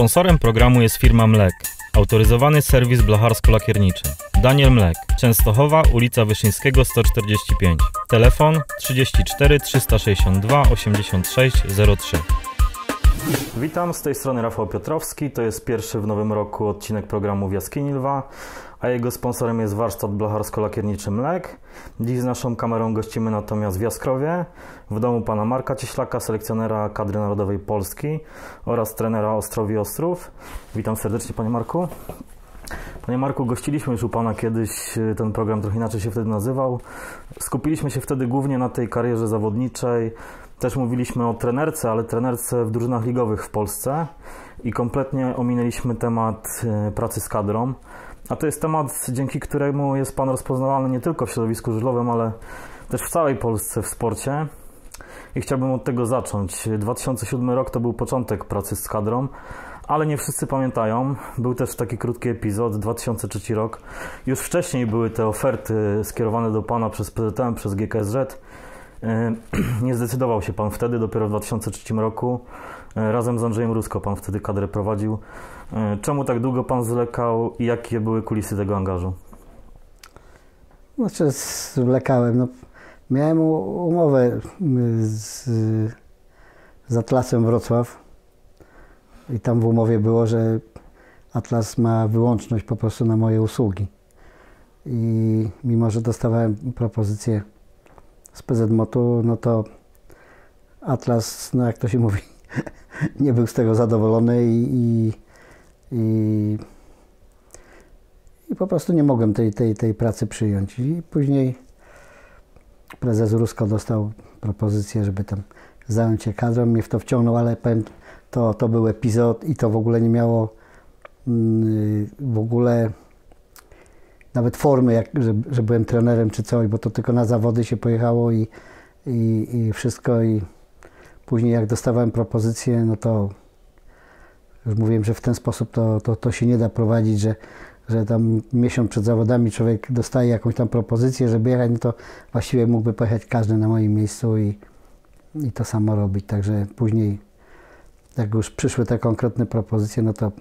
Sponsorem programu jest firma Mlek, autoryzowany serwis blacharsko-lakierniczy. Daniel Mlek, Częstochowa, ulica Wyszyńskiego 145. Telefon 34 362 86 03. Witam, z tej strony Rafał Piotrowski. To jest pierwszy w nowym roku odcinek programu w Jaskini Lwa, a jego sponsorem jest warsztat blacharsko-lakierniczy Mlek. Dziś z naszą kamerą gościmy natomiast w Jaskrowie, w domu pana Marka Cieślaka, selekcjonera kadry narodowej Polski oraz trenera Ostrowi Ostrów. Witam serdecznie panie Marku. Panie Marku, gościliśmy już u Pana kiedyś, ten program trochę inaczej się wtedy nazywał. Skupiliśmy się wtedy głównie na tej karierze zawodniczej. Też mówiliśmy o trenerce, ale trenerce w drużynach ligowych w Polsce i kompletnie ominęliśmy temat e, pracy z kadrą. A to jest temat, dzięki któremu jest Pan rozpoznawalny nie tylko w środowisku żużlowym, ale też w całej Polsce w sporcie. I chciałbym od tego zacząć. 2007 rok to był początek pracy z kadrą, ale nie wszyscy pamiętają. Był też taki krótki epizod, 2003 rok. Już wcześniej były te oferty skierowane do Pana przez PZM, przez GKSZ. E, nie zdecydował się Pan wtedy, dopiero w 2003 roku. E, razem z Andrzejem Rusko Pan wtedy kadrę prowadził. E, czemu tak długo Pan zwlekał i jakie były kulisy tego angażu? Znaczy zwlekałem. No, miałem umowę z, z Atlasem Wrocław i tam w umowie było, że Atlas ma wyłączność po prostu na moje usługi. I mimo, że dostawałem propozycję z PZMOT-u, no to Atlas, no jak to się mówi, nie był z tego zadowolony i, i, i, i, po prostu nie mogłem tej, tej, tej pracy przyjąć. I później prezes Rusko dostał propozycję, żeby tam zająć się kadrą, mnie w to wciągnął, ale powiem, to, to był epizod i to w ogóle nie miało mm, w ogóle nawet formy, jak, że, że byłem trenerem czy coś, bo to tylko na zawody się pojechało i, i, i wszystko i później jak dostawałem propozycję, no to już mówiłem, że w ten sposób to, to, to się nie da prowadzić, że, że tam miesiąc przed zawodami człowiek dostaje jakąś tam propozycję, żeby jechać, no to właściwie mógłby pojechać każdy na moim miejscu i, i to samo robić. Także później, jak już przyszły te konkretne propozycje, no to,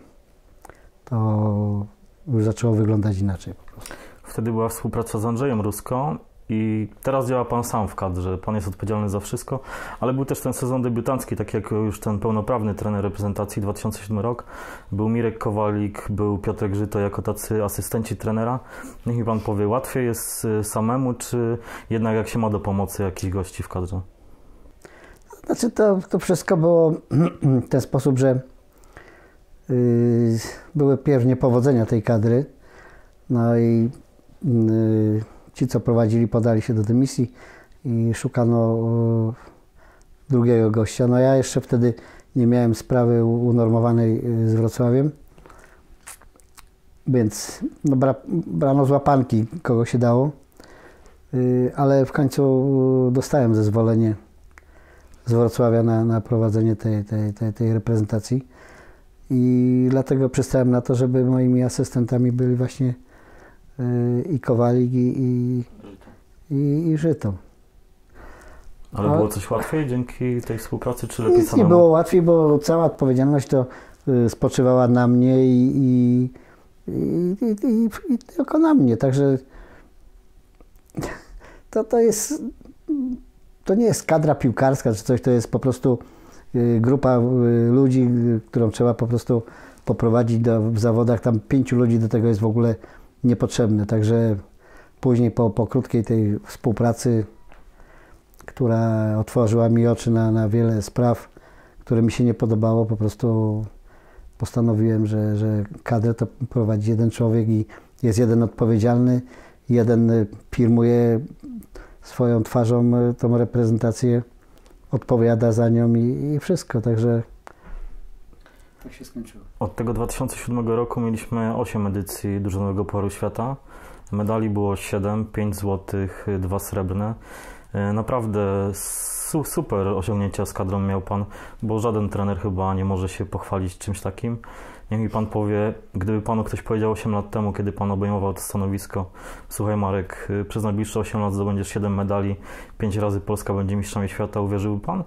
to już zaczęło wyglądać inaczej po prostu. Wtedy była współpraca z Andrzejem Rusko i teraz działa Pan sam w kadrze, Pan jest odpowiedzialny za wszystko, ale był też ten sezon debiutancki, tak jak już ten pełnoprawny trener reprezentacji 2007 rok. Był Mirek Kowalik, był Piotrek Żyto jako tacy asystenci trenera. Niech mi Pan powie, łatwiej jest y, samemu, czy jednak jak się ma do pomocy jakichś gości w kadrze? Znaczy to, to wszystko było w ten sposób, że yy, były pierw niepowodzenia tej kadry, no i yy, ci, co prowadzili, podali się do dymisji i szukano drugiego gościa. No ja jeszcze wtedy nie miałem sprawy unormowanej y, z Wrocławiem, więc no, bra, brano z łapanki, kogo się dało, y, ale w końcu dostałem zezwolenie z Wrocławia na, na prowadzenie tej, tej, tej, tej reprezentacji. I dlatego przystałem na to, żeby moimi asystentami byli właśnie i Kowalik i, i, i, i Żyto. Ale było coś łatwiej dzięki tej współpracy, czy lepiej Nic samemu? nie było łatwiej, bo cała odpowiedzialność to y, spoczywała na mnie i, i, i, i tylko na mnie. Także to, to jest to nie jest kadra piłkarska czy coś, to jest po prostu y, grupa y, ludzi, którą trzeba po prostu poprowadzić do, w zawodach. Tam pięciu ludzi do tego jest w ogóle niepotrzebne. Także później po, po krótkiej tej współpracy, która otworzyła mi oczy na, na wiele spraw, które mi się nie podobało, po prostu postanowiłem, że, że kadrę to prowadzi jeden człowiek i jest jeden odpowiedzialny, jeden firmuje swoją twarzą tą reprezentację, odpowiada za nią i, i wszystko. Także tak się skończyło. Od tego 2007 roku mieliśmy 8 edycji Drużynowego Pucharu Świata. Medali było 7, 5 złotych, 2 srebrne. E, naprawdę su super osiągnięcia z kadrą miał Pan, bo żaden trener chyba nie może się pochwalić czymś takim. Niech mi Pan powie, gdyby Panu ktoś powiedział 8 lat temu, kiedy Pan obejmował to stanowisko, słuchaj Marek, y, przez najbliższe 8 lat zdobędziesz 7 medali, 5 razy Polska będzie mistrzami świata, uwierzyłby Pan?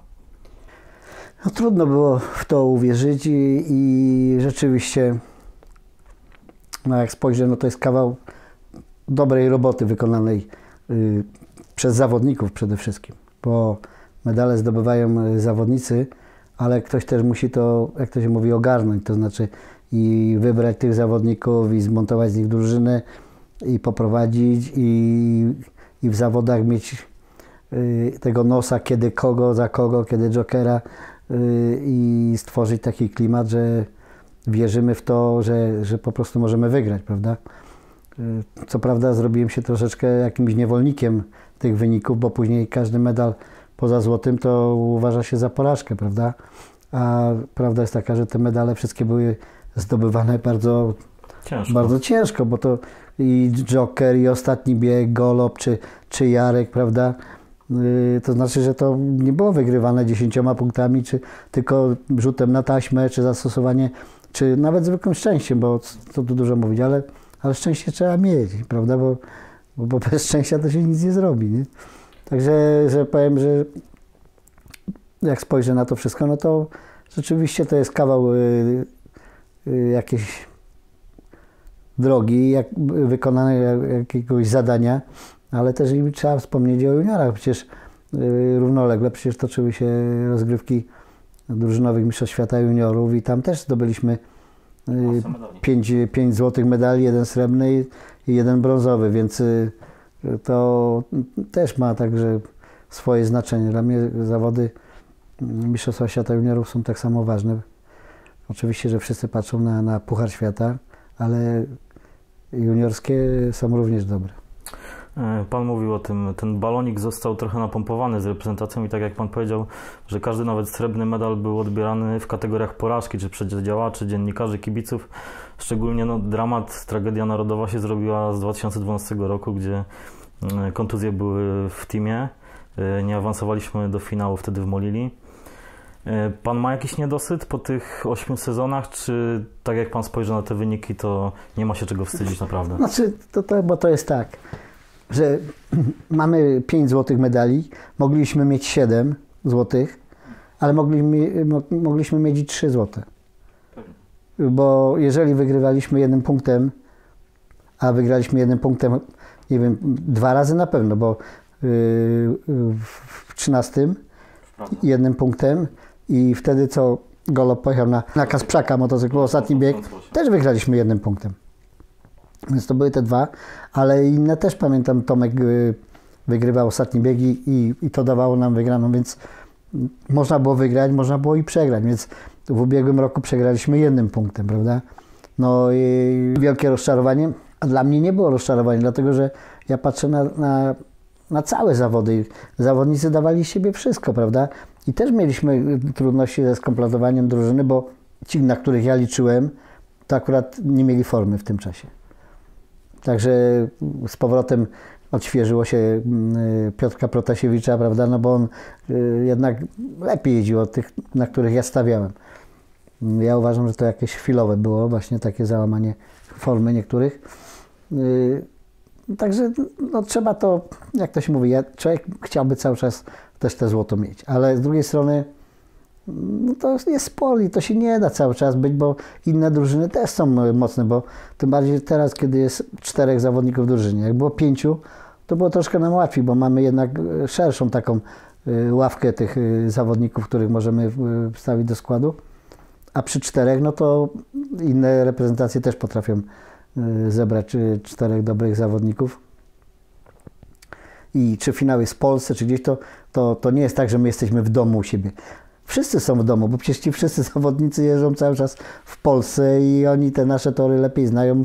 No, trudno było w to uwierzyć i, i rzeczywiście, no jak spojrzę, no to jest kawał dobrej roboty wykonanej y, przez zawodników przede wszystkim, bo medale zdobywają y, zawodnicy, ale ktoś też musi to, jak to się mówi, ogarnąć, to znaczy i wybrać tych zawodników i zmontować z nich drużynę i poprowadzić i, i w zawodach mieć y, tego nosa, kiedy kogo, za kogo, kiedy jokera i stworzyć taki klimat, że wierzymy w to, że, że po prostu możemy wygrać, prawda? Y, Co prawda zrobiłem się troszeczkę jakimś niewolnikiem tych wyników, bo później każdy medal poza złotym to uważa się za porażkę, prawda? A prawda jest taka, że te medale wszystkie były zdobywane bardzo Ciężko. bardzo ciężko, bo to i Joker, i ostatni bieg, Golob, czy, czy Jarek, prawda? Yy, To znaczy, że to nie było wygrywane dziesięcioma punktami, czy tylko rzutem na taśmę, czy zastosowanie, czy nawet zwykłym szczęściem, bo co tu dużo mówić, ale, ale szczęście trzeba mieć, prawda? Bo, bo, bo bez szczęścia to się nic nie zrobi, nie? Także, że powiem, że jak spojrzę na to wszystko, no to rzeczywiście to jest kawał yy, yy, jakiejś drogi, jak, wykonane jak- jakiegoś zadania, ale też i trzeba wspomnieć o juniorach. Przecież yy, równolegle przecież toczyły się rozgrywki drużynowych Mistrzostw Świata Juniorów i tam też zdobyliśmy yy, pięć, pięć złotych medali, jeden srebrny i, jeden brązowy, więc yy, to też ma także swoje znaczenie. Dla mnie zawody Mistrzostwa Świata Juniorów są tak samo ważne. Oczywiście, że wszyscy patrzą na, na Puchar Świata, ale juniorskie są również dobre. E, Pan mówił o tym, ten balonik został trochę napompowany z reprezentacją i tak jak Pan powiedział, że każdy nawet srebrny medal był odbierany w kategoriach porażki, czy przez działaczy, dziennikarzy, kibiców. Szczególnie no, dramat, tragedia narodowa się zrobiła z 2012 roku, gdzie e, kontuzje były w teamie. E, Nie awansowaliśmy do finału wtedy w Molili. Pan ma jakiś niedosyt po tych ośmiu sezonach, czy tak jak Pan spojrzy na te wyniki, to nie ma się czego wstydzić naprawdę? Znaczy, to, to, bo to jest tak, że mamy 5 złotych medali, mogliśmy mieć 7 złotych, ale mogliśmy, mo- mogliśmy mieć i 3 złote. Bo jeżeli wygrywaliśmy jednym punktem, a wygraliśmy jednym punktem, nie wiem, dwa razy na pewno, bo yy, w 13 jednym punktem i wtedy co Golob pojechał na, na Kasprzaka motocyklu, ostatni bieg, też wygraliśmy jednym punktem. Więc to były te dwa, ale inne też pamiętam, Tomek y, wygrywał ostatni bieg i, i, to dawało nam wygraną, więc można było wygrać, można było i przegrać, więc w ubiegłym roku przegraliśmy jednym punktem, prawda? No i wielkie rozczarowanie, a dla mnie nie było rozczarowania, dlatego że ja patrzę na, na, na całe zawody. Zawodnicy dawali siebie wszystko, prawda? I też mieliśmy trudności ze skompletowaniem drużyny, bo ci, na których ja liczyłem, to akurat nie mieli formy w tym czasie. Także z powrotem odświeżyło się mm, Piotrka Protasiewicza, prawda, no bo on y, jednak lepiej jeździł od tych, na których ja stawiałem. Ja uważam, że to jakieś chwilowe było, właśnie takie załamanie formy niektórych. Y, Także no, trzeba to, jak to się mówi, ja, człowiek chciałby cały czas też te złoto mieć, ale z drugiej strony no to jest sport i to się nie da cały czas być, bo inne drużyny też są e, mocne, bo tym bardziej teraz, kiedy jest czterech zawodników w drużynie. Jak było pięciu, to było troszkę nam łatwiej, bo mamy jednak e, szerszą taką e, ławkę tych zawodników, których możemy wstawić do składu. A przy czterech, no to inne reprezentacje też potrafią zebrać czterech dobrych zawodników. I czy finał jest w Polsce, czy gdzieś, to, to, to nie jest tak, że my jesteśmy w domu u siebie. Wszyscy są w domu, bo przecież ci wszyscy zawodnicy jeżdżą cały czas w Polsce i oni te nasze tory lepiej znają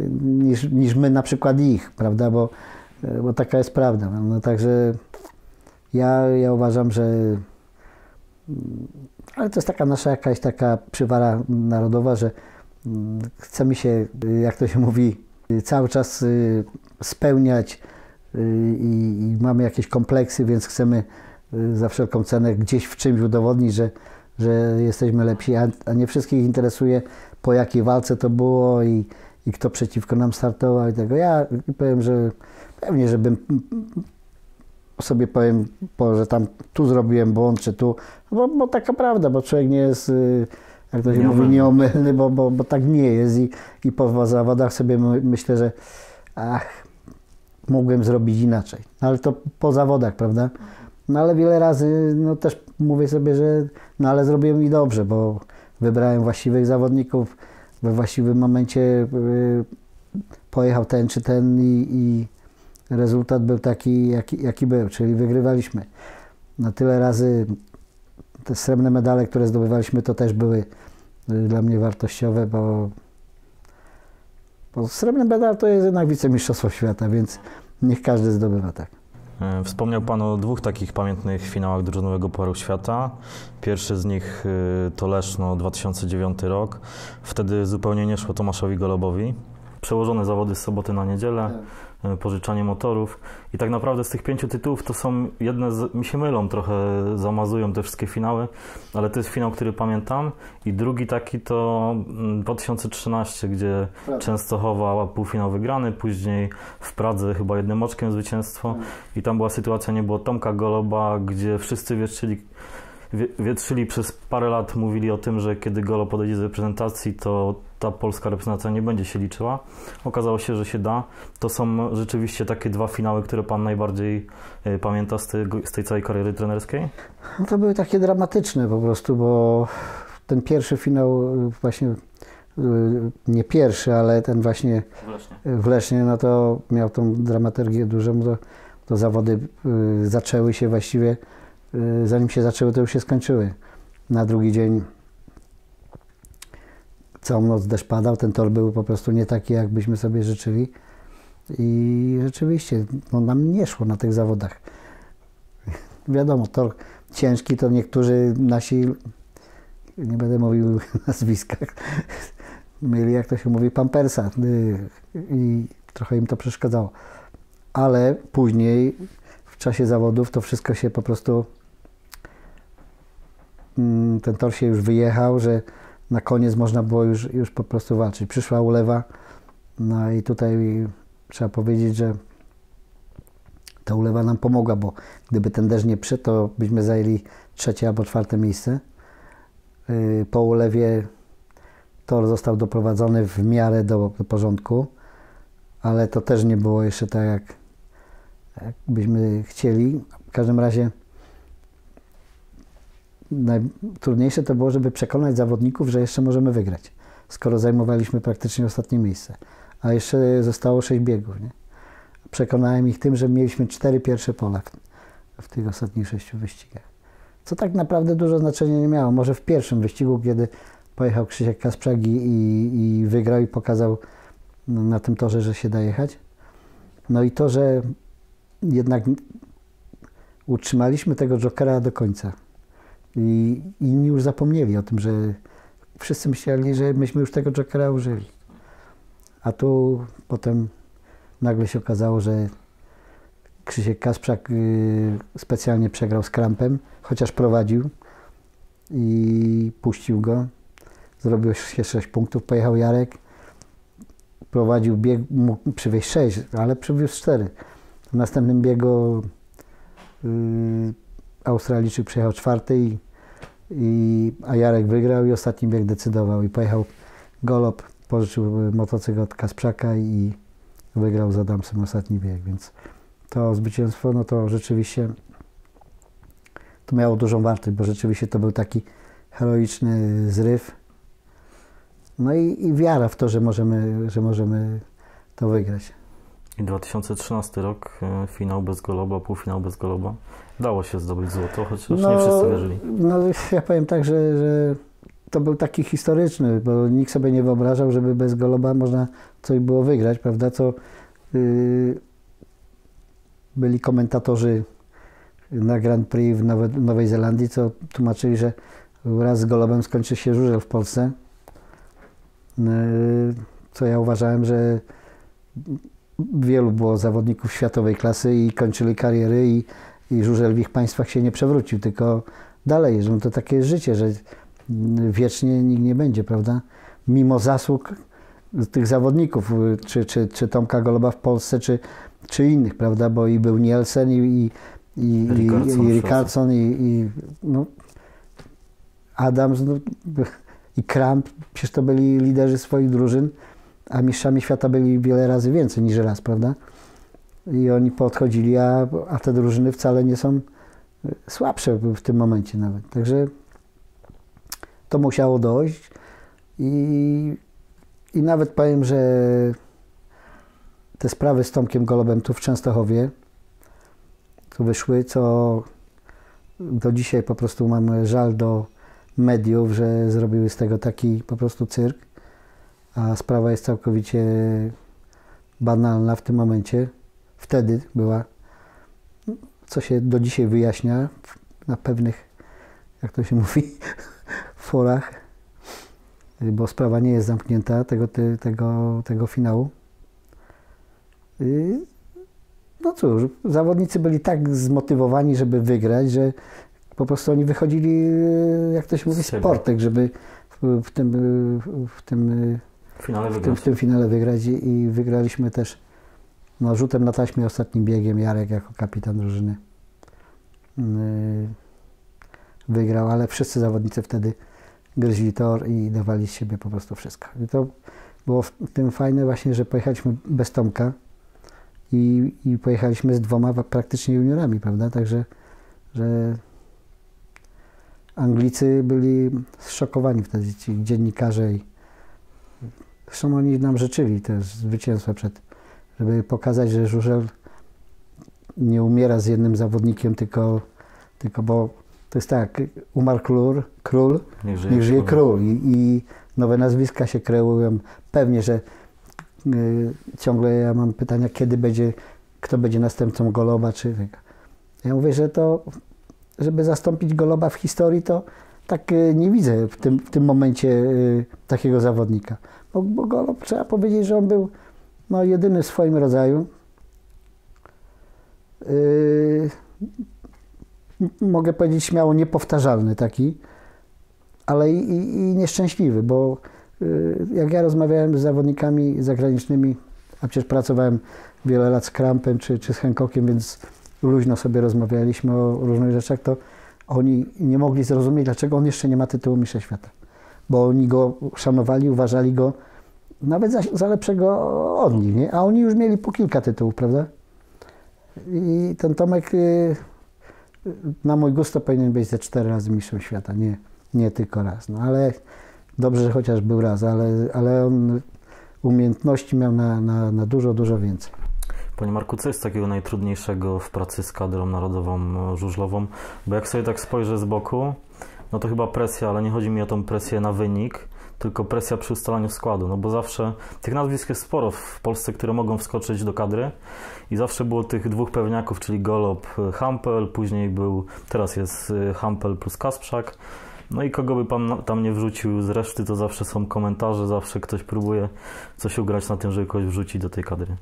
y, niż, niż my na przykład ich, prawda? Bo, y, bo taka jest prawda. No, także ja, ja uważam, że mm, ale to jest taka nasza jakaś taka przywara narodowa, że mm, chcemy się, y, jak to się mówi, cały czas spełniać i, i mamy jakieś kompleksy, więc chcemy za wszelką cenę gdzieś w czymś udowodnić, że, że jesteśmy lepsi, a, a nie wszystkich interesuje po jakiej walce to było i, i kto przeciwko nam startował i tego. Ja powiem, że pewnie, żebym sobie powiem, bo, że tam tu zrobiłem błąd, czy tu, bo, bo taka prawda, bo człowiek nie jest, y, jak to się Nieomylny. mówi, nieomylny, bo, bo, bo tak nie jest i, i po zawodach sobie my, myślę, że ach, mógłbym zrobić inaczej. No, ale to po zawodach, prawda? No ale wiele razy no też mówię sobie, że no ale zrobiłem i dobrze, bo wybrałem właściwych zawodników, we właściwym momencie y, pojechał ten czy ten i, i rezultat był taki, jaki, jaki był, czyli wygrywaliśmy. Na tyle razy te srebrne medale, które zdobywaliśmy, to też były y, dla mnie wartościowe, bo, bo srebrny medal to jest jednak wicemistrzostwo świata, więc niech każdy zdobywa tak. E, Wspomniał Pan o dwóch takich pamiętnych finałach drużynowego Pucharu Świata. Pierwszy z nich y, to Leszno 2009 rok. Wtedy zupełnie nie szło Tomaszowi Golobowi. Przełożone zawody z soboty na niedzielę, y, pożyczanie motorów. I tak naprawdę z tych pięciu tytułów to są jedne, z, mi się mylą, trochę zamazują te wszystkie finały, ale to jest finał, który pamiętam. I drugi taki to mm, 2013, gdzie Prawda. Częstochowa półfinał wygrany, później w Pradze chyba jednym oczkiem zwycięstwo. I tam była sytuacja, nie było Tomka Goloba, gdzie wszyscy wietrzyli, wie, wietrzyli przez parę lat, mówili o tym, że kiedy Golo podejdzie z reprezentacji, to ta polska reprezentacja nie będzie się liczyła. Okazało się, że się da. To są rzeczywiście takie dwa finały, które Pan najbardziej y, pamięta z, tego, z tej całej kariery trenerskiej? No to były takie dramatyczne po prostu, bo ten pierwszy finał y, właśnie, y, nie pierwszy, ale ten właśnie w Lesznie, no to miał tą dramaturgię dużą, to, to zawody zaczęły się właściwie, zanim się zaczęły, to już się skończyły. Na drugi dzień całą noc deszcz padał, ten tor był po prostu nie taki, jakbyśmy sobie życzyli i rzeczywiście, no nam nie szło na tych zawodach. Wiadomo, tor ciężki, to niektórzy nasi, nie będę mówił nazwiskach, mieli, jak to się mówi, pampersa y, i trochę im to przeszkadzało. Ale później, w czasie zawodów, to wszystko się po prostu, mm, ten tor się już wyjechał, że na koniec można było już, już po prostu walczyć. Przyszła ulewa, no i tutaj trzeba powiedzieć, że ta ulewa nam pomogła, bo gdyby ten deszcz nie przyszedł, to byśmy zajęli trzecie albo czwarte miejsce. Yy, Po ulewie tor został doprowadzony w miarę do, do porządku, ale to też nie było jeszcze tak, jak, jak byśmy chcieli. W każdym razie najtrudniejsze to było, żeby przekonać zawodników, że jeszcze możemy wygrać, skoro zajmowaliśmy praktycznie ostatnie miejsce, a jeszcze zostało sześć biegów. Nie? Przekonałem ich tym, że mieliśmy cztery pierwsze pola w, tych ostatnich sześciu wyścigach. Co tak naprawdę dużo znaczenia nie miało. Może w pierwszym wyścigu, kiedy pojechał Krzysiek Kasprzak i, i, i wygrał i pokazał na tym torze, że się da jechać. No i to, że jednak utrzymaliśmy tego Jokera do końca. I inni już zapomnieli o tym, że wszyscy myśleli, że myśmy już tego Jokera użyli. A tu potem nagle się okazało, że Krzysiek Kasprzak y, specjalnie przegrał z Krampem, chociaż prowadził i puścił go. Zrobił się 6 punktów, pojechał Jarek, prowadził bieg, mógł przywieźć 6, ale przywiózł 4. W następnym biegu y, Australijczyk przyjechał czwarty, i, i, a Jarek wygrał i ostatni bieg decydował i pojechał Golob, pożyczył motocykl od Kasprzaka i wygrał z Adamsem ostatni bieg, więc to zwycięstwo, no to rzeczywiście to miało dużą wartość, bo rzeczywiście to był taki heroiczny zryw. No i, i wiara w to, że możemy, że możemy to wygrać. I 2013 rok, e, finał bez Goloba, półfinał bez Goloba. Dało się zdobyć złoto, chociaż nie wszyscy wierzyli. No ja powiem tak, że, że to był taki historyczny, bo nikt sobie nie wyobrażał, żeby bez Goloba można coś było wygrać, prawda? Co yy, byli komentatorzy na Grand Prix w Nowe, Nowej Zelandii, co tłumaczyli, że wraz z Golobem skończy się żużel w Polsce. Yy, co ja uważałem, że wielu było zawodników światowej klasy i kończyli kariery i, i żużel w ich państwach się nie przewrócił, tylko dalej, że no to takie jest życie, że wiecznie nikt nie będzie, prawda? Mimo zasług tych zawodników, czy, czy, czy Tomka Goloba w Polsce, czy, czy innych, prawda? Bo i był Nielsen i, i, i, Ricardson, i, i Ricardson, i, i no, Adams no, i Kramp, przecież to byli liderzy swoich drużyn, a mistrzami świata byli wiele razy więcej niż raz, prawda? I oni podchodzili, a, a te drużyny wcale nie są słabsze w tym momencie nawet. Także to musiało dojść i, i nawet powiem, że te sprawy z Tomkiem Golobem tu w Częstochowie, tu wyszły, co do dzisiaj po prostu mam żal do mediów, że zrobiły z tego taki po prostu cyrk, a sprawa jest całkowicie banalna w tym momencie. Wtedy była, co się do dzisiaj wyjaśnia na pewnych, jak to się mówi, forach, bo sprawa nie jest zamknięta tego, tego, tego finału. No cóż, zawodnicy byli tak zmotywowani, żeby wygrać, że po prostu oni wychodzili, jak to się mówi, sportek, żeby w tym, w tym, finale w tym, w tym finale wygrać i wygraliśmy też no, rzutem na taśmie ostatnim biegiem Jarek jako kapitan drużyny wygrał, ale wszyscy zawodnicy wtedy gryźli tor i dawali z siebie po prostu wszystko. I to było w tym fajne właśnie, że pojechaliśmy bez Tomka i, i pojechaliśmy z dwoma praktycznie juniorami, prawda? Także, że Anglicy byli zszokowani wtedy, ci dziennikarze i zresztą oni nam życzyli też zwycięstwa przed, żeby pokazać, że Żużel nie umiera z jednym zawodnikiem, tylko, tylko bo to jest tak, umarł król, król niech żyje, niech żyje król. I, I, nowe nazwiska się kreują. Pewnie, że y, ciągle ja mam pytania, kiedy będzie, kto będzie następcą Goloba, czy Ja mówię, że to, żeby zastąpić Goloba w historii, to tak y, nie widzę w tym, w tym momencie y, takiego zawodnika. Bo, bo Golob, trzeba powiedzieć, że on był no, jedyny w swoim rodzaju. Yy, mogę powiedzieć śmiało, niepowtarzalny taki, ale i, i, nieszczęśliwy, bo y, jak ja rozmawiałem z zawodnikami zagranicznymi, a przecież pracowałem wiele lat z Krampem czy, czy z Hancockiem, więc luźno sobie rozmawialiśmy o różnych rzeczach, to oni nie mogli zrozumieć, dlaczego on jeszcze nie ma tytułu mistrza świata. Bo oni go szanowali, uważali go nawet za, za lepszego od nich, nie? a oni już mieli po kilka tytułów, prawda? I ten Tomek y, na mój gust to powinien być ze cztery razy mistrzem świata, nie, nie tylko raz. No ale dobrze, że chociaż był raz, ale, ale on umiejętności miał na, na, na dużo, dużo więcej. Panie Marku, co jest takiego najtrudniejszego w pracy z kadrą narodową e, żużlową? Bo jak sobie tak spojrzę z boku, no to chyba presja, ale nie chodzi mi o tą presję na wynik, tylko presja przy ustalaniu składu, no bo zawsze tych nazwisk jest sporo w Polsce, które mogą wskoczyć do kadry i zawsze było tych dwóch pewniaków, czyli Golob, Hampel, później był, teraz jest y, Hampel plus Kasprzak. No i kogo by pan tam nie wrzucił z reszty, to zawsze są komentarze, zawsze ktoś próbuje coś ugrać na tym, żeby kogoś wrzucić do tej kadry.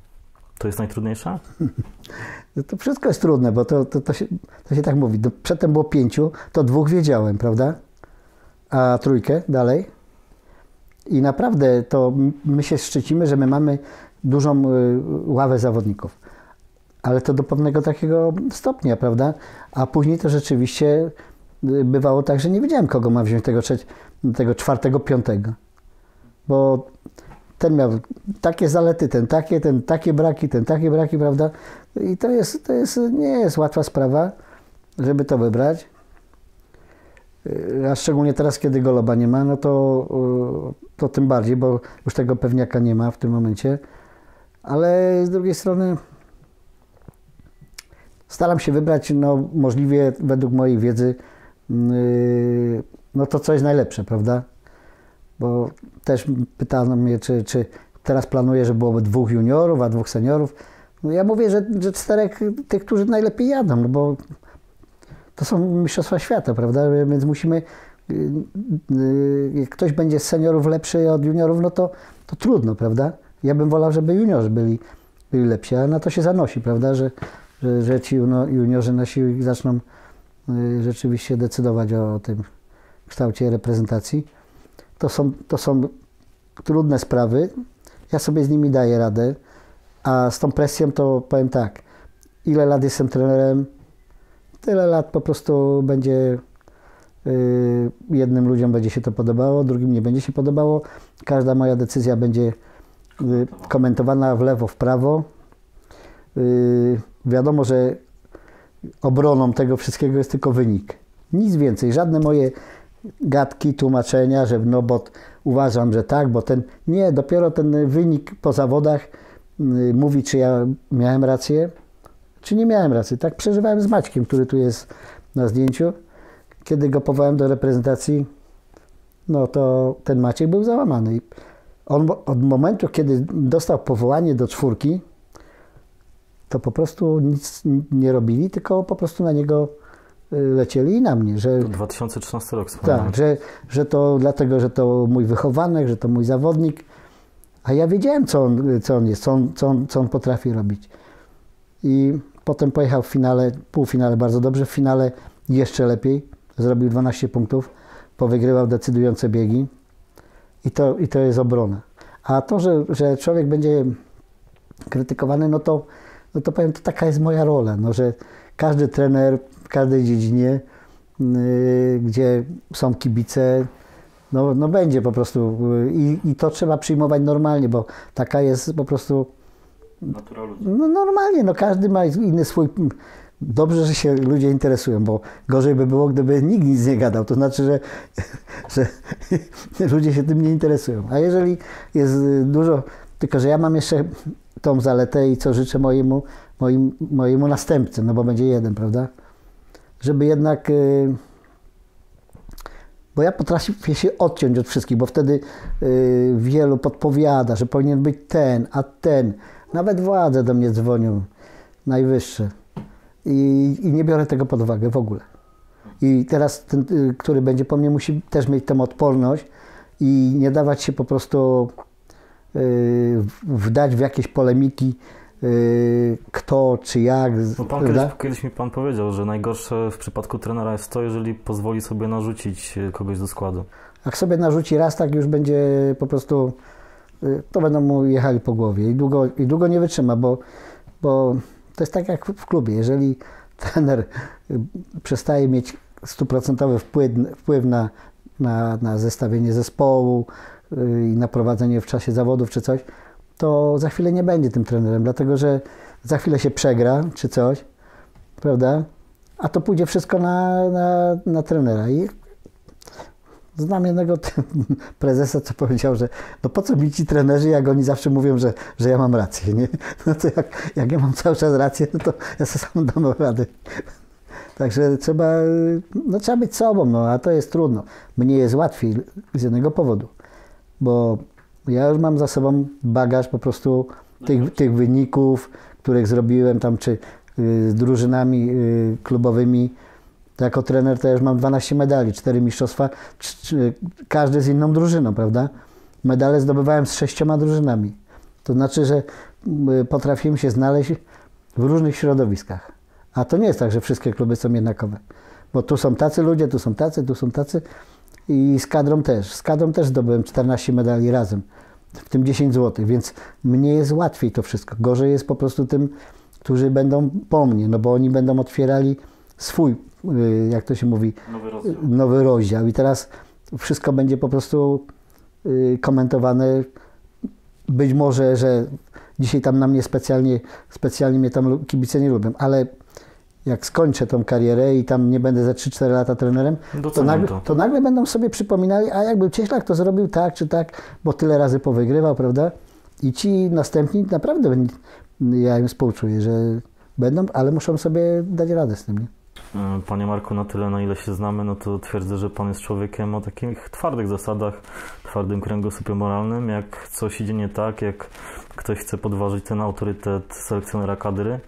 To jest najtrudniejsze? No to wszystko jest trudne, bo to, to, to, się, to się tak mówi. Przedtem było pięciu, to dwóch wiedziałem, prawda? A trójkę dalej? I naprawdę to my się szczycimy, że my mamy dużą y, ławę zawodników. Ale to do pewnego takiego stopnia, prawda? A później to rzeczywiście y, bywało tak, że nie wiedziałem, kogo mam wziąć tego, tego czwartego, piątego. Bo ten miał takie zalety, ten takie, ten takie braki, ten takie braki, prawda? I to jest, to jest, nie jest łatwa sprawa, żeby to wybrać. A szczególnie teraz, kiedy Goloba nie ma, no to, to tym bardziej, bo już tego pewniaka nie ma w tym momencie. Ale z drugiej strony staram się wybrać no, możliwie według mojej wiedzy yy, no to co jest najlepsze, prawda? Bo też pytano mnie, czy, czy teraz planuję, że byłoby dwóch juniorów, a dwóch seniorów. No ja mówię, że, że czterech tych, którzy najlepiej jadą, no bo to są mistrzostwa świata, prawda? Więc musimy, y, y, jak ktoś będzie z seniorów lepszy od juniorów, no to, to trudno, prawda? Ja bym wolał, żeby juniorzy byli, byli lepsi, ale na to się zanosi, prawda? Że, że, że ci juniorzy nasi zaczną y, rzeczywiście decydować o tym kształcie reprezentacji. To są, to są trudne sprawy. Ja sobie z nimi daję radę, a z tą presją to powiem tak. Ile lat jestem trenerem, tyle lat po prostu będzie y, jednym ludziom będzie się to podobało, drugim nie będzie się podobało. Każda moja decyzja będzie y, komentowana w lewo, w prawo. Y, wiadomo, że obroną tego wszystkiego jest tylko wynik. Nic więcej, żadne moje gadki, tłumaczenia, że no bo uważam, że tak, bo ten. Nie, dopiero ten wynik po zawodach mówi, czy ja miałem rację, czy nie miałem racji. Tak przeżywałem z Maćkiem, który tu jest na zdjęciu. Kiedy go powołałem do reprezentacji, no to ten Maciek był załamany. I on od momentu, kiedy dostał powołanie do czwórki, to po prostu nic nie robili, tylko po prostu na niego y, lecieli i na mnie, że To 2013 rok wspomniałem. tak, że, że to dlatego, że to mój wychowanek, że to mój zawodnik. A ja wiedziałem, co on, co on jest, co on, co, on, co on potrafi robić. I potem pojechał w finale, półfinale bardzo dobrze, w finale jeszcze lepiej. Zrobił 12 punktów, powygrywał decydujące biegi. I to, i to jest obrona. A to, że, że człowiek będzie krytykowany, no to, no to powiem, to taka jest moja rola, no, że każdy trener w każdej dziedzinie, yy, gdzie są kibice, no, no będzie po prostu yy, i, to trzeba przyjmować normalnie, bo taka jest po prostu. No normalnie, no każdy ma inny swój. Dobrze, że się ludzie interesują, bo gorzej by było, gdyby nikt nic nie gadał. To znaczy, że, że ludzie się tym nie interesują. A jeżeli jest dużo, tylko że ja mam jeszcze tą zaletę i co życzę mojemu, moim, mojemu następcy, no bo będzie jeden, prawda? Żeby jednak. y, Bo ja potrafię się odciąć od wszystkich, bo wtedy y, wielu podpowiada, że powinien być ten, a ten. Nawet władze do mnie dzwonią, najwyższe. I, I nie biorę tego pod uwagę w ogóle. I teraz ten, y, który będzie po mnie, musi też mieć tę odporność i nie dawać się po prostu y, wdać w jakieś polemiki, y, kto czy jak. No pan kiedyś, kiedyś mi pan powiedział, że najgorsze w przypadku trenera jest to, jeżeli pozwoli sobie narzucić e, kogoś do składu. Jak sobie narzuci raz, tak już będzie po prostu, y, to będą mu jechali po głowie i długo, i długo nie wytrzyma, bo, bo to jest tak jak w klubie. Jeżeli trener y, przestaje mieć stuprocentowy wpływ, wpływ na, na, na zestawienie zespołu y, i na prowadzenie w czasie zawodów czy coś, to za chwilę nie będzie tym trenerem, dlatego że za chwilę się przegra czy coś, prawda? A to pójdzie wszystko na, na, na trenera. I Znam jednego prezesa, co powiedział, że no po co mi ci trenerzy, jak oni zawsze mówią, że, że ja mam rację, nie? No to jak, jak ja mam cały czas rację, no to ja sobie sam dam radę. Także trzeba, no trzeba być sobą, no a to jest trudno. Mnie jest łatwiej z jednego powodu, bo ja już mam za sobą bagaż po prostu tych, tych wyników, których zrobiłem tam, czy y, z drużynami y, klubowymi, jako trener to ja już mam 12 medali, 4 mistrzostwa, każdy z inną drużyną, prawda? Medale zdobywałem z sześcioma drużynami. To znaczy, że potrafimy się znaleźć w różnych środowiskach. A to nie jest tak, że wszystkie kluby są jednakowe. Bo tu są tacy ludzie, tu są tacy, tu są tacy. I z kadrą też. Z kadrą też zdobyłem 14 medali razem, w tym 10 zł, więc mnie jest łatwiej to wszystko. Gorzej jest po prostu tym, którzy będą po mnie, no bo oni będą otwierali swój, jak to się mówi, Nowy rozdział. nowy rozdział. I teraz wszystko będzie po prostu y, komentowane. Być może, że dzisiaj tam na mnie specjalnie, specjalnie mnie tam kibice nie lubią, ale jak skończę tą karierę i tam nie będę za 3-4 lata trenerem, to nagle, to. to nagle będą sobie przypominali, a jakby Cieślak to zrobił tak czy tak, bo tyle razy powygrywał, prawda? I ci następni naprawdę, ja im współczuję, że będą, ale muszą sobie dać radę z tym. Nie? E, Panie Marku, na tyle, na ile się znamy, no to twierdzę, że Pan jest człowiekiem o takich twardych zasadach, twardym kręgosłupie moralnym. Jak coś idzie nie tak, jak ktoś chce podważyć ten autorytet selekcjonera kadry,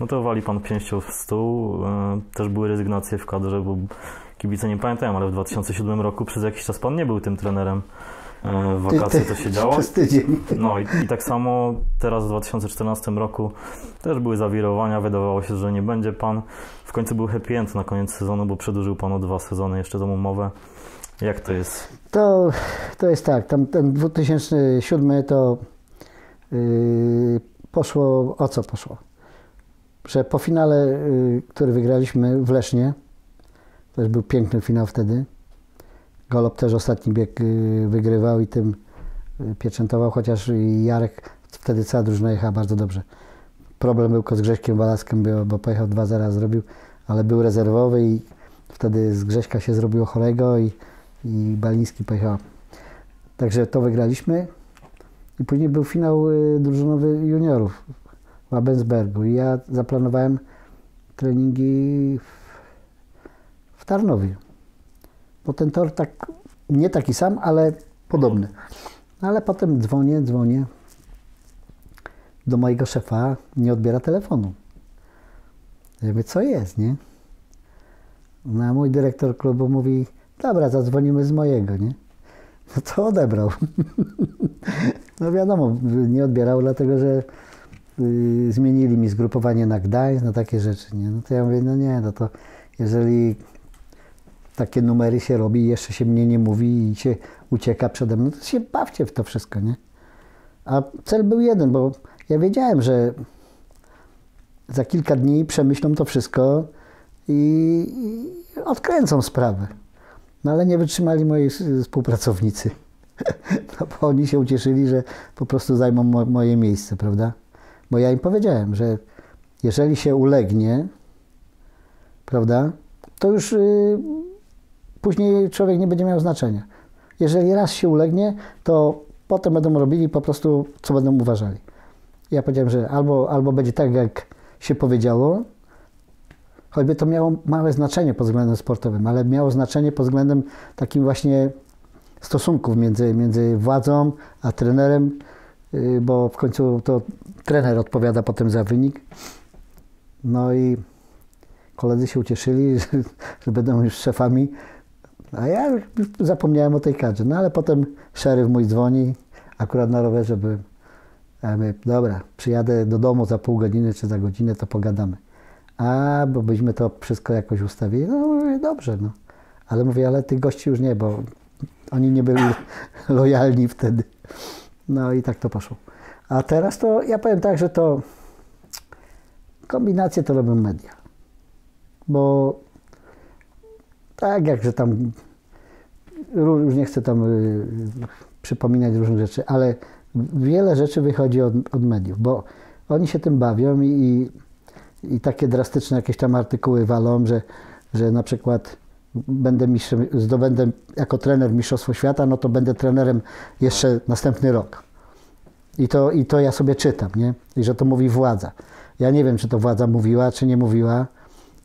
no to wali Pan pięścią w stół. E, Też były rezygnacje w kadrze, bo kibice nie pamiętają, ale w 2007 roku przez jakiś czas Pan nie był tym trenerem. E, W wakacje to się działo. Przez tydzień. No i, i tak samo teraz w 2014 roku też były zawirowania, wydawało się, że nie będzie pan. W końcu był happy end na koniec sezonu, bo przedłużył pan o dwa sezony jeszcze tą umowę. Jak to jest? To, to jest tak, tam ten 2007 to yy, poszło, o co poszło? że po finale, y, który wygraliśmy w Lesznie, też był piękny finał wtedy, Golob też ostatni bieg y, wygrywał i tym y, pieczętował, chociaż Jarek wtedy cała drużyna jechała bardzo dobrze. Problem był tylko z Grześkiem Walaskiem, bo, pojechał 2-0, zrobił, ale był rezerwowy i wtedy z Grześka się zrobiło chorego i, i Baliński pojechał. Także to wygraliśmy. I później był finał y, drużynowy juniorów w Abensbergu i ja zaplanowałem treningi w, w Tarnowie. Bo ten tor tak, nie taki sam, ale podobny. No ale potem dzwonię, dzwonię do mojego szefa, nie odbiera telefonu. Ja mówię, co jest, nie? No a mój dyrektor klubu mówi, dobra, zadzwonimy z mojego, nie? No to odebrał. no wiadomo, nie odbierał, dlatego że y, zmienili mi zgrupowanie na Gdańsk, na takie rzeczy, nie? No to ja mówię, no nie, no to jeżeli takie numery się robi, jeszcze się mnie nie mówi i się ucieka przede mną, to się bawcie w to wszystko, nie? A cel był jeden, bo ja wiedziałem, że za kilka dni przemyślą to wszystko i, odkręcą sprawę. No ale nie wytrzymali moi współpracownicy. No bo oni się ucieszyli, że po prostu zajmą mo moje miejsce, prawda? Bo ja im powiedziałem, że jeżeli się ulegnie, prawda, to już y, później człowiek nie będzie miał znaczenia. Jeżeli raz się ulegnie, to potem będą robili po prostu, co będą uważali. Ja powiedziałem, że albo, albo będzie tak, jak się powiedziało, choćby to miało małe znaczenie pod względem sportowym, ale miało znaczenie pod względem takim właśnie stosunków między, między władzą a trenerem, y, bo w końcu to trener odpowiada potem za wynik. No i koledzy się ucieszyli, że, że będą już szefami, a ja zapomniałem o tej kadrze. No ale potem szeryf mój dzwoni, akurat na rowerze byłem. Ja mówię, dobra, przyjadę do domu za pół godziny czy za godzinę, to pogadamy. A, bo byśmy to wszystko jakoś ustawili. No mówię, dobrze, no. Ale mówię, ale tych gości już nie, bo oni nie byli lojalni wtedy. No i tak to poszło. A teraz to, ja powiem tak, że to kombinacje to robią media. Bo tak jak, że tam już nie chcę tam y, przypominać różnych rzeczy, ale wiele rzeczy wychodzi od, od mediów, bo oni się tym bawią i, i, takie drastyczne jakieś tam artykuły walą, że, że na przykład będę mistrzem, zdobędę jako trener Mistrzostwo Świata, no to będę trenerem jeszcze następny rok. I to, I to ja sobie czytam, nie? I że to mówi władza. Ja nie wiem, czy to władza mówiła, czy nie mówiła,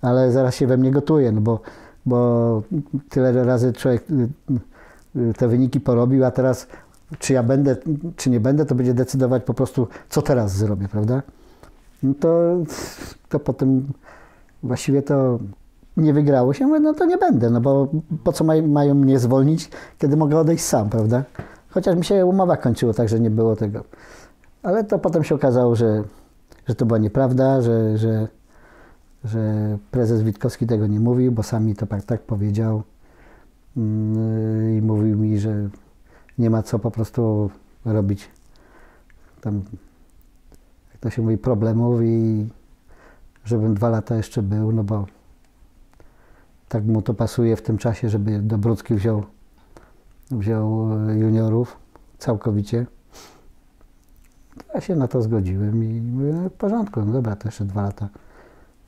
ale zaraz się we mnie gotuje, no bo, bo tyle razy człowiek y, y, te wyniki porobił, a teraz czy ja będę, czy nie będę, to będzie decydować po prostu, co teraz zrobię, prawda? No to, to potem właściwie to nie wygrało się, mówię, no to nie będę, no bo po co maj, mają mnie zwolnić, kiedy mogę odejść sam, prawda? Chociaż mi się umowa kończyła, także nie było tego. Ale to potem się okazało, że, że to była nieprawda, że, że, że prezes Witkowski tego nie mówił, bo sam mi to tak, tak powiedział mm, i mówił mi, że nie ma co po prostu robić tam, jak to się mówi, problemów i żebym dwa lata jeszcze był, no bo tak mu to pasuje w tym czasie, żeby Dobrucki wziął, wziął juniorów całkowicie. Ja się na to zgodziłem i mówię, no w porządku, no dobra, to jeszcze dwa lata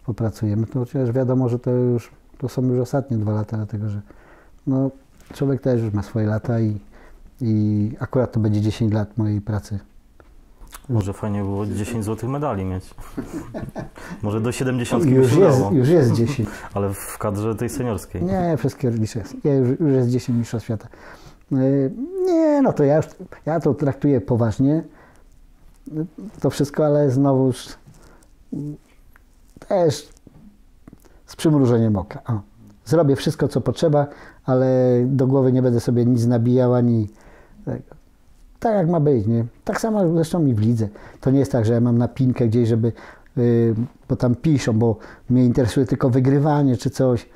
popracujemy. To chociaż wiadomo, że to już to są już ostatnie dwa lata, dlatego że no, człowiek też już ma swoje lata i i akurat to będzie 10 lat mojej pracy. Może fajnie było 10 złotych medali mieć. Może do 70 już jest, już jest 10. Ale w kadrze tej seniorskiej. Nie, wszystkie liczę. Nie, już, już jest 10 mistrzostw świata. Y, nie, no to ja, już, ja to traktuję poważnie. To wszystko, ale znowuż też z przymrużeniem oka. O. Zrobię wszystko, co potrzeba, ale do głowy nie będę sobie nic nabijał ani tak jak ma być, nie? Tak samo zresztą i w lidze. To nie jest tak, że ja mam napinkę gdzieś, żeby, yy, bo tam piszą, bo mnie interesuje tylko wygrywanie czy coś.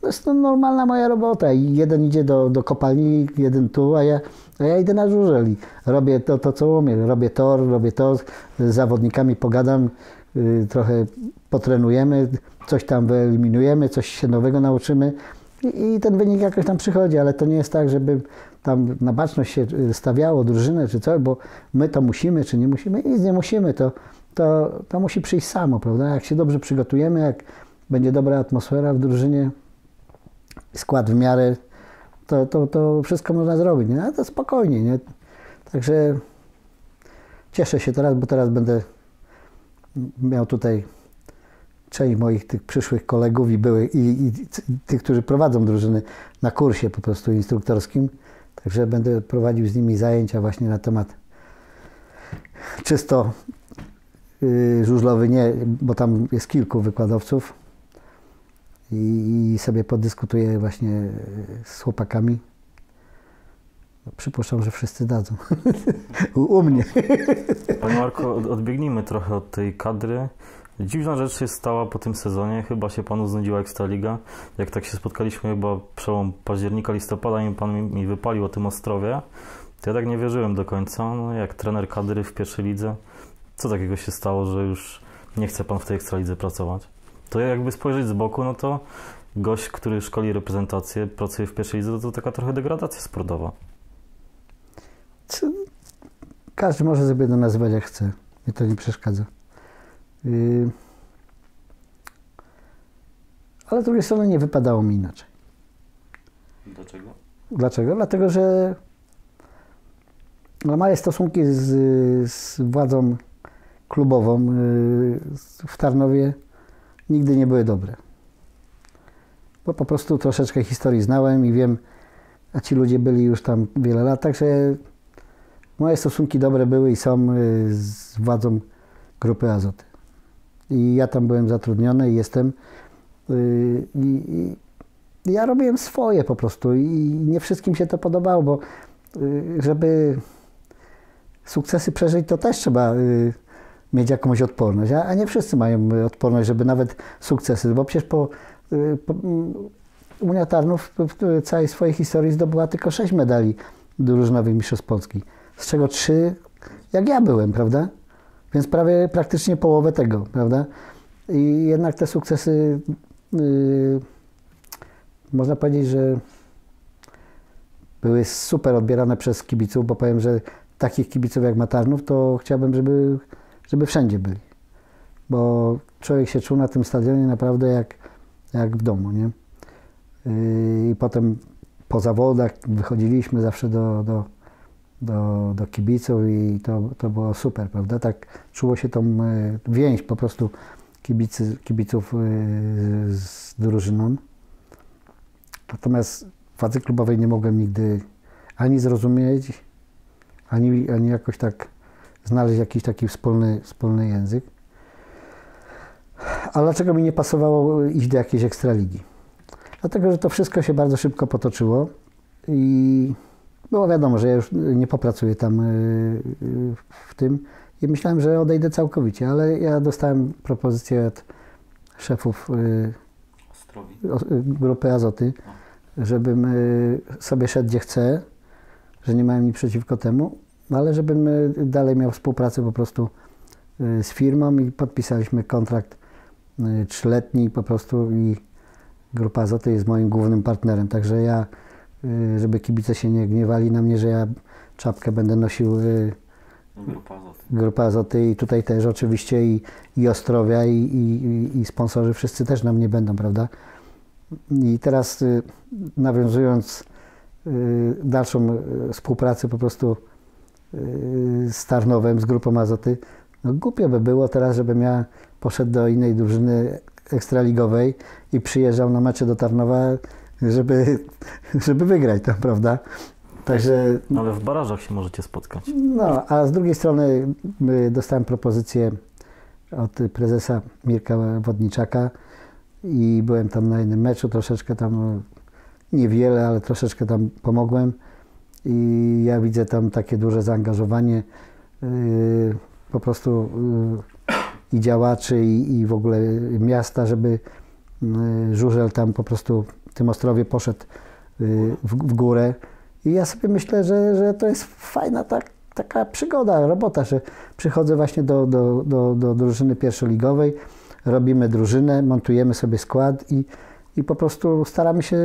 To jest to normalna moja robota jeden idzie do, do kopalni, jeden tu, a ja, a ja idę na żużel i robię to, to, co umiem. Robię tor, robię to, z zawodnikami pogadam, trochę potrenujemy, coś tam wyeliminujemy, coś się nowego nauczymy i, ten wynik jakoś tam przychodzi, ale to nie jest tak, żeby tam na baczność się y, stawiało drużynę czy coś, bo my to musimy, czy nie musimy, nic nie musimy, to, to, to musi przyjść samo, prawda? Jak się dobrze przygotujemy, jak będzie dobra atmosfera w drużynie, skład w miarę, to, to, to wszystko można zrobić, nie? Ale to spokojnie, nie? Także cieszę się teraz, bo teraz będę miał tutaj część moich tych przyszłych kolegów i i, i tych, którzy prowadzą drużyny na kursie po prostu instruktorskim. Także będę prowadził z nimi zajęcia właśnie na temat czysto yy, żużlowy, nie, bo tam jest kilku wykładowców i, i sobie podyskutuję właśnie z chłopakami. No, przypuszczam, że wszyscy dadzą. u, mnie. Panie Marko, odbiegnijmy trochę od tej kadry. Dziwna rzecz się stała po tym sezonie. Chyba się panu znudziła Ekstraliga. Jak tak się spotkaliśmy chyba przełom października, listopada i pan mi, mi wypalił o tym Ostrowie, to ja tak nie wierzyłem do końca. No, jak trener kadry w pierwszej lidze, co takiego się stało, że już nie chce pan w tej Ekstralidze pracować? To jakby spojrzeć z boku, no to gość, który szkoli reprezentację, pracuje w pierwszej lidze, to, to taka trochę degradacja sportowa. Każdy może sobie to nazywać jak chce. Mnie to nie przeszkadza. Yy... Ale z drugiej strony nie wypadało mi inaczej. Dlaczego? Dlaczego? Dlatego, że moje stosunki z, z władzą klubową yy, w Tarnowie nigdy nie były dobre. Bo po prostu troszeczkę historii znałem i wiem, a ci ludzie byli już tam wiele lat, także moje stosunki dobre były i są yy, z władzą grupy Azoty. I ja tam byłem zatrudniony i jestem. Y, I, i ja robiłem swoje po prostu i nie wszystkim się to podobało, bo y, żeby sukcesy przeżyć, to też trzeba y, mieć jakąś odporność, a nie wszyscy mają odporność, żeby nawet sukcesy, bo przecież po, po Unia Tarnów w całej swojej historii zdobyła tylko sześć medali drużynowych mistrzostw Polski, z czego trzy jak ja byłem, prawda? Więc prawie praktycznie połowę tego, prawda? I jednak te sukcesy, yy, można powiedzieć, że były super odbierane przez kibiców, bo powiem, że takich kibiców jak Matarnów, to chciałbym, żeby, żeby wszędzie byli. Bo człowiek się czuł na tym stadionie naprawdę jak, jak w domu, nie? Yy, I potem po zawodach wychodziliśmy zawsze do, do do, do kibiców i to, to było super, prawda? Tak czuło się tą e, więź po prostu kibicy, kibiców e, z drużyną. Natomiast władzy klubowej nie mogłem nigdy ani zrozumieć, ani, ani jakoś tak znaleźć jakiś taki wspólny, wspólny język. A dlaczego mi nie pasowało iść do jakiejś ekstraligi? Dlatego, że to wszystko się bardzo szybko potoczyło i było wiadomo, że ja już nie popracuję tam y, y, w tym. I myślałem, że odejdę całkowicie, ale ja dostałem propozycję od szefów y, grupy Azoty, żebym sobie szedł gdzie chcę, że nie miałem nic przeciwko temu, ale żebym dalej miał współpracę po prostu z firmą i podpisaliśmy kontrakt trzyletni po prostu i grupa Azoty jest moim głównym partnerem, także ja żeby kibice się nie gniewali na mnie, że ja czapkę będę nosił y, Grupa Azoty. Grupa Azoty i tutaj też oczywiście i, i Ostrowia i, i, i sponsorzy wszyscy też na mnie będą, prawda? I teraz y, nawiązując dalszą współpracę po prostu z Tarnowem, z Grupą Azoty, no głupio by było teraz, żebym ja poszedł do innej drużyny ekstraligowej i przyjeżdżał na mecze do Tarnowa żeby, żeby wygrać tam, prawda? Także, Ale w barażach się możecie spotkać. No, a z drugiej strony dostałem propozycję od prezesa Mirka Wodniczaka i byłem tam na jednym meczu, troszeczkę tam, no, niewiele, ale troszeczkę tam pomogłem i ja widzę tam takie duże zaangażowanie yy, po prostu yy, i działaczy i, i w ogóle miasta, żeby yy, żużel tam po prostu tym Ostrowie poszedł y, w, w górę. I ja sobie myślę, że, że to jest fajna tak, taka przygoda, robota, że przychodzę właśnie do, do, do, do drużyny pierwszoligowej, robimy drużynę, montujemy sobie skład i, i po prostu staramy się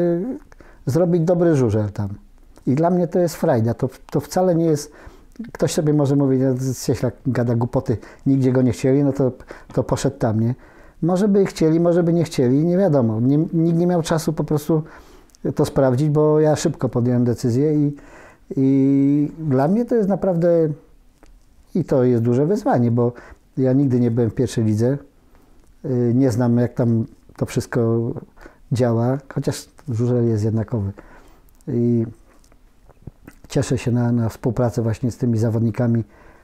zrobić dobry żurzel tam. I dla mnie to jest frajda. To, to wcale nie jest. Ktoś sobie może mówić, no, cieślak gada głupoty, nigdzie go nie chcieli, no to, to poszedł tam, nie? Może by chcieli, może by nie chcieli, nie wiadomo. Nie, nikt nie miał czasu po prostu to sprawdzić, bo ja szybko podjąłem decyzję i, i dla mnie to jest naprawdę i to jest duże wyzwanie, bo ja nigdy nie byłem w pierwszej lidze. Y, Nie znam, jak tam to wszystko działa, chociaż żurzel jest jednakowy. I cieszę się na, na współpracę właśnie z tymi zawodnikami,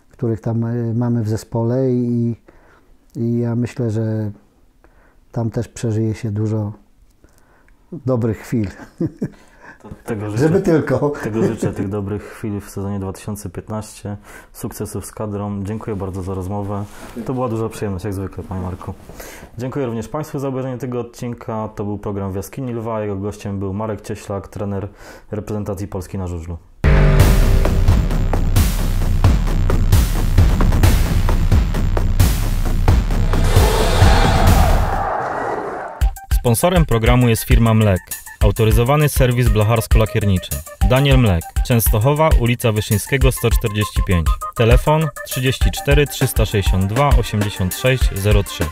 których tam y, mamy w zespole i, i ja myślę, że tam też przeżyje się dużo dobrych chwil. Tego życzę, Żeby tylko. tego życzę tych dobrych chwil w sezonie 2015, sukcesów z kadrą. Dziękuję bardzo za rozmowę. To była duża przyjemność, jak zwykle, Panie Marku. Dziękuję również Państwu za obejrzenie tego odcinka. To był program w Jaskini Lwa. Jego gościem był Marek Cieślak, trener reprezentacji Polski na żużlu. Sponsorem programu jest firma Mlek, autoryzowany serwis blacharsko-lakierniczy. Daniel Mlek, Częstochowa, ulica Wyszyńskiego 145. Telefon 34 362 86 03.